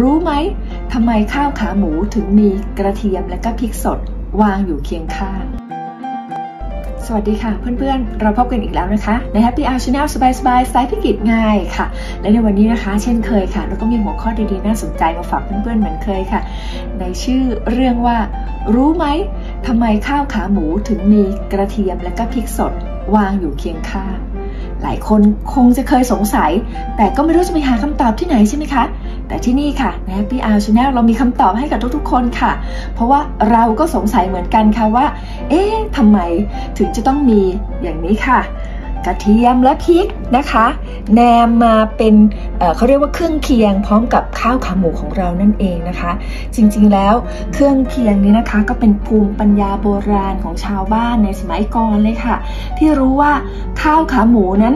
รู้ไหมทำไมข้าวขาหมูถึงมีกระเทียมและก็พริกสดวางอยู่เคียงข้าง สวัสดีค่ะเพื่อนๆ เราพบกันอีกแล้วนะคะ ใน Happy Hour Channel สบายๆสายพิกิจง่ายค่ะ และในวันนี้นะคะ เช่นเคยค่ะ เราก็มีหัวข้อดีๆ น่าสนใจมาฝากเพื่อนๆ เหมือนเคยค่ะ ในชื่อเรื่องว่า รู้ไหมทำไมข้าวขาหมูถึงมีกระเทียมและก็พริกสดวางอยู่เคียงข้างหลายคนคงจะเคยสงสัย แต่ก็ไม่รู้จะไปหาคำตอบที่ไหนใช่ไหมคะ แต่ที่นี่ค่ะใน Happy Hour Channel เรามีคำตอบให้กับทุกๆ คนค่ะ เพราะว่าเราก็สงสัยเหมือนกันค่ะว่า เอ๊ะทำไมถึงจะต้องมีอย่างนี้ค่ะ กระเทียมและพริกนะคะแนมมาเป็นเเขาเรียกว่าเครื่องเคียง พร้อมกับข้าวขาหมูของเรานั่นเองนะคะ จริงๆแล้วเครื่องเคียงนี้นะคะ ก็เป็นภูมิปัญญาโบราณของชาวบ้านในสมัยก่อนเลยค่ะ ที่รู้ว่าข้าวขาหมูนั้น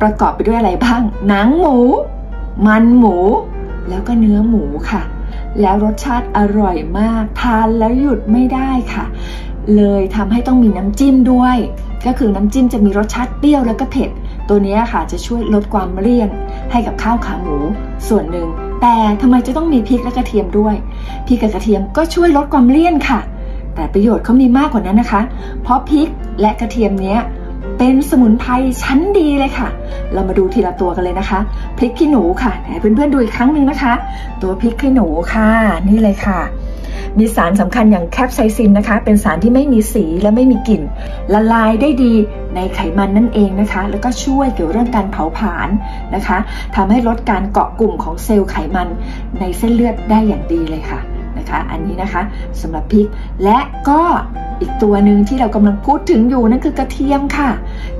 ประกอบไปด้วยอะไรบ้าง หนังหมู มันหมู แล้วก็เนื้อหมูค่ะ แล้วรสชาติอร่อยมาก ทานแล้วหยุดไม่ได้ค่ะ เลยทำให้ต้องมีน้ำจิ้มด้วย ก็คือน้ำจิ้มจะมีรสชาติเปรี้ยวแล้วก็เผ็ด ตัวนี้ค่ะจะช่วยลดความเลี่ยนให้กับข้าวขาหมูส่วนหนึ่ง แต่ทำไมจะต้องมีพริกและกระเทียมด้วยพริกกับกระเทียมก็ช่วยลดความเลี่ยนค่ะ แต่ประโยชน์เขามีมากกว่านั้นนะคะ เพราะพริกและกระเทียมเนี้ย เป็นสมุนไพรชั้นดีเลยค่ะ เรามาดูทีละตัวกันเลยนะคะ พริกขี้หนูค่ะให้เพื่อนๆดูอีกครั้งหนึ่งนะคะ ตัวพริกขี้หนูค่ะ นี่เลยค่ะ มีสารสำคัญอย่างแคปไซซินนะคะ เป็นสารที่ไม่มีสีและไม่มีกลิ่น ละลายได้ดีในไขมันนั่นเองนะคะ แล้วก็ช่วยเกี่ยวเรื่องการเผาผลาญนะคะทำให้ลดการเกาะกลุ่มของเซลล์ไขมันในเส้นเลือดได้อย่างดีเลยค่ะ นะคะ อันนี้นะคะสำหรับพริก และก็อีกตัวหนึ่งที่เรากำลังพูดถึงอยู่นั่นคือกระเทียมค่ะ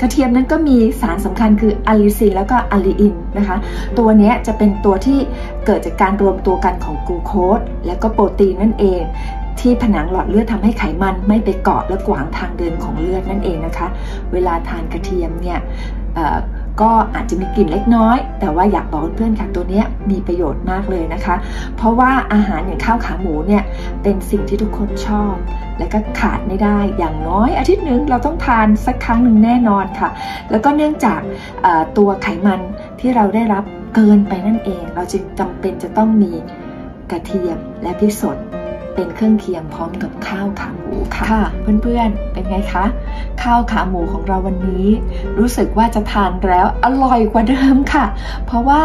กระเทียมนั้นก็มีสารสำคัญคืออะลิซินแล้วก็อะลีอินนะคะ ตัวนี้จะเป็นตัวที่เกิดจากการรวมตัวกันของกลูโคสและก็โปรตีนนั่นเองที่ผนังหลอดเลือดทำให้ไขมันไม่ไปเกาะและขวางทางเดินของเลือดนั่นเองนะคะ เวลาทานกระเทียมเนี่ย ก็อาจจะมีกลิ่นเล็กน้อย แต่ว่าอยากบอกเพื่อนๆค่ะตัวนี้มีประโยชน์มากเลยนะคะ เพราะว่าอาหารอย่างข้าวขาหมูเนี่ยเป็นสิ่งที่ทุกคนชอบ และก็ขาดไม่ได้อย่างน้อยอาทิตย์หนึ่งเราต้องทานสักครั้งหนึ่งแน่นอนค่ะ แล้วก็เนื่องจากตัวไขมันที่เราได้รับเกินไปนั่นเอง เราจึงจำเป็นจะต้องมีกระเทียมและพริกสด เป็นเครื่องเคียงพร้อมกับข้าวขาหมูค่ะเพื่อนๆเป็นไงคะ ข้าวขาหมูของเราวันนี้ รู้สึกว่าจะทานแล้วอร่อยกว่าเดิมค่ะ เพราะว่า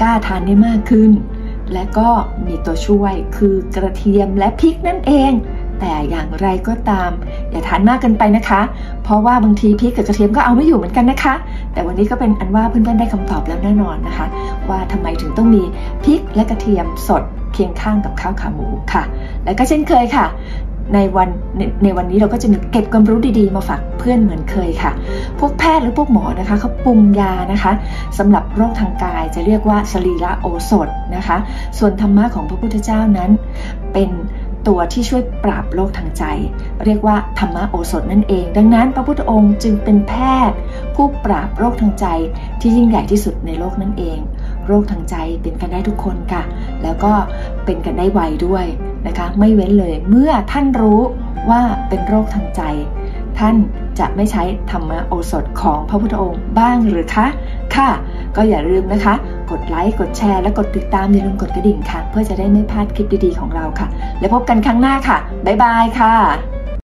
กล้าทานได้มากขึ้น และก็มีตัวช่วยคือกระเทียมและพริกนั่นเองแต่อย่างไรก็ตาม อย่าทานมากเกินไปนะคะ เพราะว่าบางทีพริกกับกระเทียมก็เอาไม่อยู่เหมือนกันนะคะ แต่วันนี้ก็เป็นอันว่าเพื่อนๆได้คำตอบแล้วแน่นอนนะคะ ว่าทำไมถึงต้องมีพริกและกระเทียมสดเคียงข้างกับข้าวขาหมูค่ะ และก็เช่นเคยค่ะ ในวันในในวันนี้เราก็จะมีเก็บความรู้ดีๆ มาฝากเพื่อนเหมือนเคยค่ะ พวกแพทย์หรือพวกหมอนะคะเขาปรุงยานะคะสำหรับโรคทางกายจะเรียกว่าสรีระโอสถนะคะ ส่วนธรรมะของพระพุทธเจ้านั้นเป็นตัวที่ช่วยปราบโรคทางใจ เรียกว่าธรรมะโอสถนั่นเอง ดังนั้นพระพุทธองค์จึงเป็นแพทย์ ผู้ปราบโรคทางใจที่ยิ่งใหญ่ที่สุดในโลกนั่นเอง โรคทางใจเป็นกันได้ทุกคนค่ะ แล้วก็เป็นกันได้ไวด้วย นะคะ ไม่เว้นเลยเมื่อท่านรู้ว่าเป็นโรคทางใจ ท่านจะไม่ใช้ธรรมโอสถของพระพุทธองค์บ้างหรือคะค่ะ ก็อย่าลืมนะคะ กดไลค์กดแชร์และกดติดตามอย่าลืมกดกระดิ่งค่ะ เพื่อจะได้ไม่พลาดคลิปดีๆของเราค่ะ แล้วพบกันครั้งหน้าค่ะบ๊ายบายค่ะ